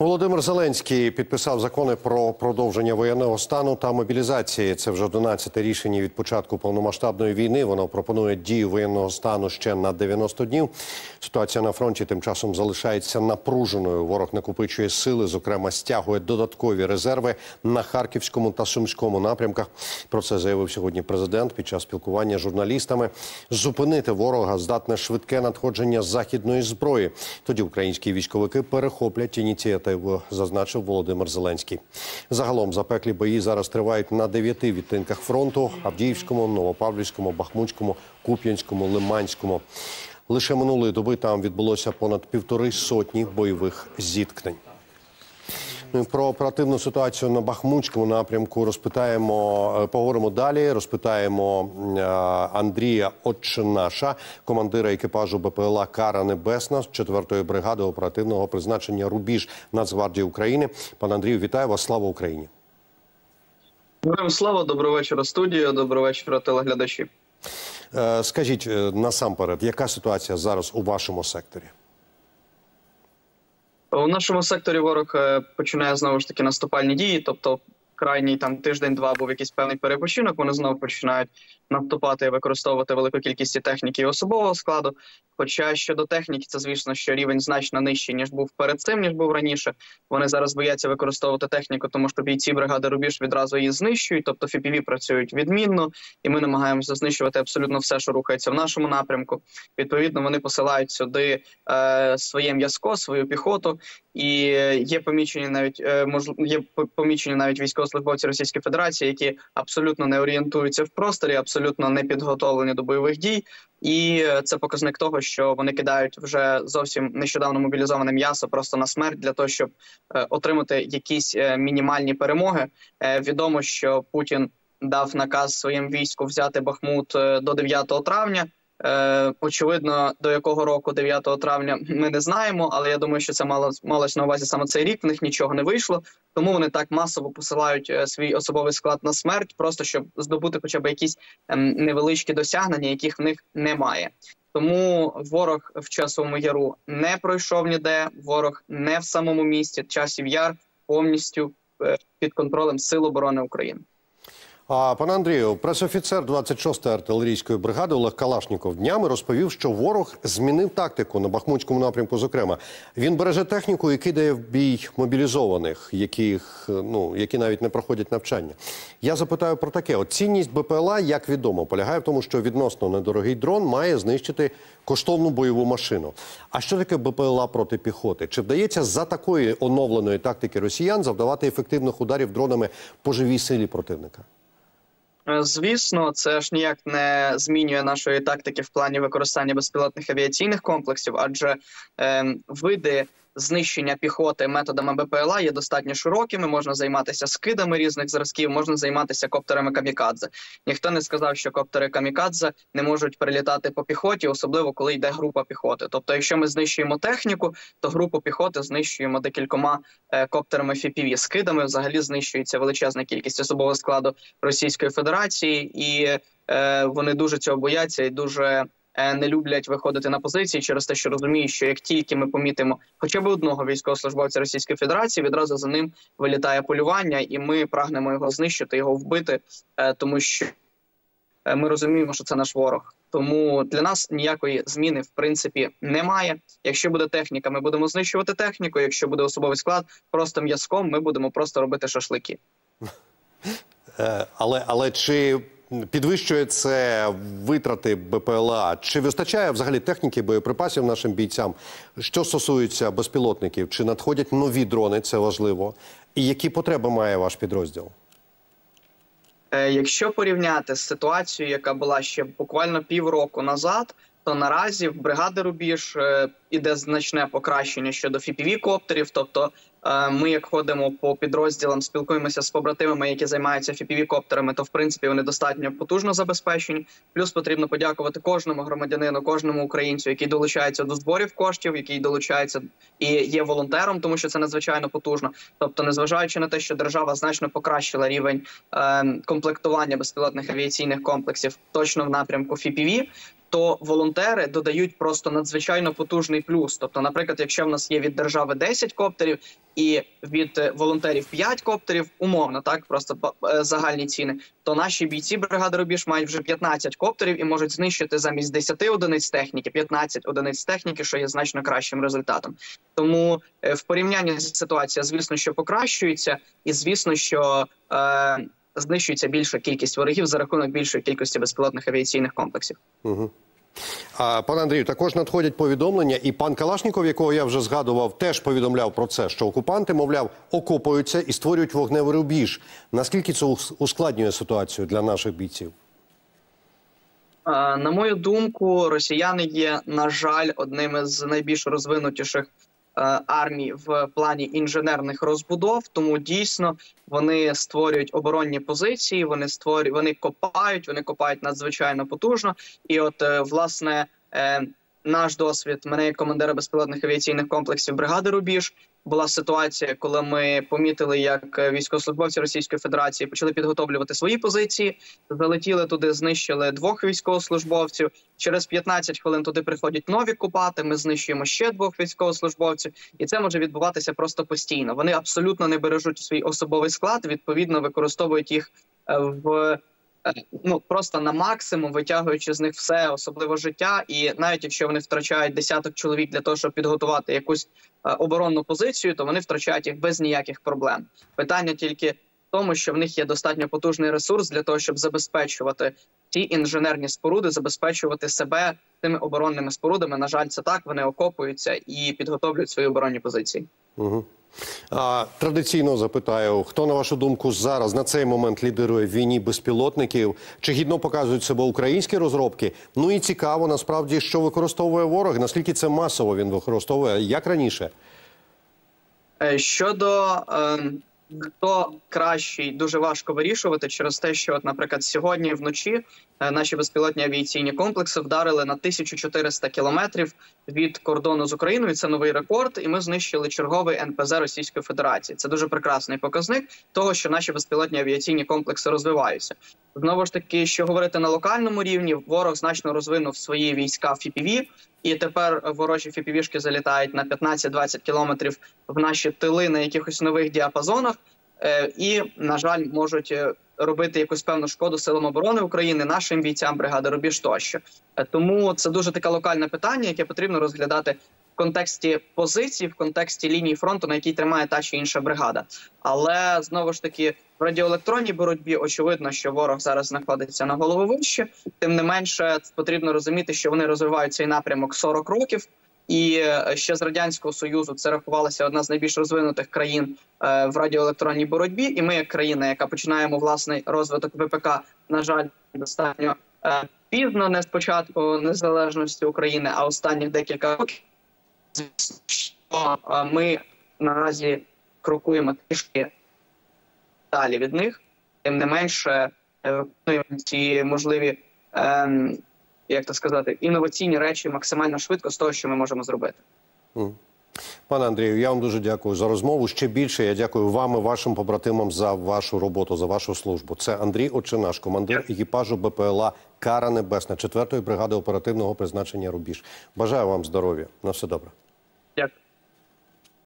Володимир Зеленський підписав закони про продовження воєнного стану та мобілізації. Це вже 11-те рішення від початку повномасштабної війни. Воно пропонує дію воєнного стану ще на 90 днів. Ситуація на фронті тим часом залишається напруженою. Ворог накопичує сили, зокрема стягує додаткові резерви на харківському та сумському напрямках. Про це заявив сьогодні президент під час спілкування з журналістами. Зупинити ворога здатне швидке надходження західної зброї. Тоді українські військовики перехоплять ініціативу ініціативу, зазначив Володимир Зеленський. Загалом запеклі бої зараз тривають на дев'яти відтинках фронту: Авдіївському, Новопавлівському, Бахмутському, Куп'янському, Лиманському. Лише минулої доби там відбулося понад півтори сотні бойових зіткнень. Про оперативну ситуацію на Бахмутському напрямку розпитаємо, е, поговоримо далі. Розпитаємо е, Андрія Отчинаша, командира екіпажу БПЛА Кара Небесна з 4-ї бригади оперативного призначення Рубіж Нацгвардії України. Пане Андрію, вітаю вас! Слава Україні! Слава, доброго вечора, студія, доброго вечора, телеглядачі. Е, скажіть насамперед, яка ситуація зараз у вашому секторі? У нашому секторі ворог е, починає знову ж таки наступальні дії, тобто крайній там тиждень-два був якийсь певний перепочинок. Вони знову починають наступати і використовувати велику кількість техніки і особового складу. Хоча щодо техніки, це звісно, що рівень значно нижчий ніж був перед цим, ніж був раніше. Вони зараз бояться використовувати техніку, тому що бійці бригади Рубіж відразу її знищують. Тобто ФІПІВІ працюють відмінно, і ми намагаємося знищувати абсолютно все, що рухається в нашому напрямку. Відповідно, вони посилають сюди е, своє м'язко, свою піхоту, і є помічені навіть е, мож, є помічені навіть військовослужбовці Російської Федерації, які абсолютно не орієнтуються в просторі, абсолютно не підготовлені до бойових дій. І це показник того, що вони кидають вже зовсім нещодавно мобілізоване м'ясо просто на смерть для того, щоб е, отримати якісь е, мінімальні перемоги. Е, відомо, що Путін дав наказ своїм війську взяти Бахмут до 9 травня. Е, очевидно, до якого року 9 травня ми не знаємо, але я думаю, що це мало малось на увазі саме цей рік. В них нічого не вийшло, тому вони так масово посилають е, свій особовий склад на смерть, просто щоб здобути, хоча б якісь ем, невеличкі досягнення, яких в них немає. Тому ворог в часовому яру не пройшов ніде. Ворог не в самому місті. Часів яр повністю е, під контролем Сил оборони України. А пане Андрію, пресофіцер 26-ї артилерійської бригади Олег Калашніков днями розповів, що ворог змінив тактику на Бахмутському напрямку. Зокрема, він береже техніку і кидає в бій мобілізованих, яких ну які навіть не проходять навчання. Я запитаю про таке: От цінність БПЛА, як відомо, полягає в тому, що відносно недорогий дрон має знищити коштовну бойову машину. А що таке БПЛА проти піхоти? Чи вдається за такої оновленої тактики росіян завдавати ефективних ударів дронами по живій силі противника? Е, звісно, це ж ніяк не змінює нашої тактики в плані використання безпілотних авіаційних комплексів, адже е, види знищення піхоти методами БПЛА є достатньо широкими. Можна займатися скидами різних зразків, можна займатися коптерами камікадзе. Ніхто не сказав, що коптери камікадзе не можуть прилітати по піхоті, особливо коли йде група піхоти. Тобто, якщо ми знищуємо техніку, то групу піхоти знищуємо декількома е, коптерами FPV. скидами. Взагалі знищується величезна кількість особового складу Російської Федерації, і е, вони дуже цього бояться і дуже. Е, не люблять виходити на позиції через те, що розуміють, що як тільки ми помітимо хоча б одного військовослужбовця Російської Федерації, відразу за ним вилітає полювання, і ми прагнемо його знищити, його вбити, е, тому що е, ми розуміємо, що це наш ворог. Тому для нас ніякої зміни в принципі немає. Якщо буде техніка, ми будемо знищувати техніку. Якщо буде особовий склад, просто м'язком ми будемо просто робити шашлики. Але але чи Підвищує це витрати БПЛА. Чи вистачає взагалі техніки боєприпасів нашим бійцям? Що стосується безпілотників, чи надходять нові дрони? Це важливо. І які потреби має ваш підрозділ? Е, якщо порівняти з ситуацією, яка була ще буквально півроку назад, то наразі в бригади Рубіж е, іде значне покращення щодо fpv коптерів тобто ми, як ходимо по підрозділам, спілкуємося з побратимами, які займаються fpv коптерами то в принципі вони достатньо потужно забезпечені. Плюс потрібно подякувати кожному громадянину, кожному українцю, який долучається до зборів коштів, який долучається і є волонтером, тому що це надзвичайно потужно. Тобто, незважаючи на те, що держава значно покращила рівень е, комплектування безпілотних авіаційних комплексів, точно в напрямку FPV, то волонтери додають просто надзвичайно потужний плюс. Тобто, наприклад, якщо в нас є від держави 10 коптерів, і від е, волонтерів 5 коптерів, умовно, так просто е, загальні ціни, то наші бійці бригади Рубіж мають вже 15 коптерів і можуть знищити замість 10 одиниць техніки 15 одиниць техніки, що є значно кращим результатом. Тому е, в порівнянні з ситуація, звісно, що покращується, і звісно, що е, знищується більша кількість ворогів за рахунок більшої кількості безпілотних авіаційних комплексів. А, пане Андрію, також надходять повідомлення, і пан Калашніков, якого я вже згадував, теж повідомляв про це, що окупанти, мовляв, окопуються і створюють вогневий рубіж. Наскільки це ускладнює ситуацію для наших бійців? На мою думку, росіяни є, на жаль, одним із найбільш розвинутіших армій в плані інженерних розбудов. Тому дійсно вони створюють оборонні позиції. Вони створюють, вони копають, вони копають надзвичайно потужно. І, от, е, власне, е, наш досвід мене як командира безпілотних авіаційних комплексів бригади Рубіж. Була ситуація, коли ми помітили, як е, військовослужбовці Російської Федерації почали підготовлювати свої позиції. Залетіли туди, знищили двох військовослужбовців. Через 15 хвилин туди приходять нові купати. Ми знищуємо ще двох військовослужбовців, і це може відбуватися просто постійно. Вони абсолютно не бережуть свій особовий склад. Відповідно, використовують їх е, в ну просто на максимум, витягуючи з них все, особливо життя. І навіть якщо вони втрачають десяток чоловік для того, щоб підготувати якусь е, оборонну позицію, то вони втрачають їх без ніяких проблем. Питання тільки в тому, що в них є достатньо потужний ресурс для того, щоб забезпечувати ті інженерні споруди, забезпечувати себе тими оборонними спорудами. На жаль, це так. Вони окопуються і підготовлюють свої оборонні позиції. Угу. Традиційно запитаю, хто на вашу думку зараз на цей момент лідирує в війні безпілотників? Чи гідно показують себе українські розробки? Ну і цікаво насправді, що використовує ворог. Наскільки це масово він використовує, як раніше? Е, Щодо ем, хто кращий, дуже важко вирішувати через те, що, от, наприклад, сьогодні вночі е, наші безпілотні авіаційні комплекси вдарили на 1400 кілометрів від кордону з Україною. Це новий рекорд, і ми знищили черговий НПЗ Російської Федерації. Це дуже прекрасний показник того, що наші безпілотні авіаційні комплекси розвиваються. Знову ж таки, що говорити на локальному рівні, ворог значно розвинув свої війська в FPV, і тепер ворожі фіпівішки залітають на 15-20 кілометрів в наші тили на якихось нових діапазонах, е, і на жаль, можуть е, робити якусь певну шкоду силам оборони України, нашим бійцям бригади Рубіж тощо. Е, Тому це дуже таке локальне питання, яке потрібно розглядати в контексті позицій, в контексті лінії фронту, на якій тримає та чи інша бригада. Але знову ж таки в радіоелектронній боротьбі очевидно, що ворог зараз знаходиться на голову вище. Тим не менше, потрібно розуміти, що вони розвивають цей напрямок 40 років. І е, ще з радянського союзу це рахувалася одна з найбільш розвинутих країн е, в радіоелектронній боротьбі. І ми, як країна, яка починаємо власний розвиток ВПК, на жаль, достатньо е, пізно, не спочатку незалежності України, а останніх декілька років. Що ми наразі крокуємо трішки далі від них. Тим не менше, е, виконуємо ці можливі, ем, як то сказати, інноваційні речі максимально швидко з того, що ми можемо зробити. Пане Андрію, я вам дуже дякую за розмову. Ще більше я дякую вам і вашим побратимам за вашу роботу, за вашу службу. Це Андрій Очинаш, командир екіпажу БПЛА Кара Небесна 4-ї бригади оперативного призначення Рубіж. Бажаю вам здоров'я. На все добре. Дякую.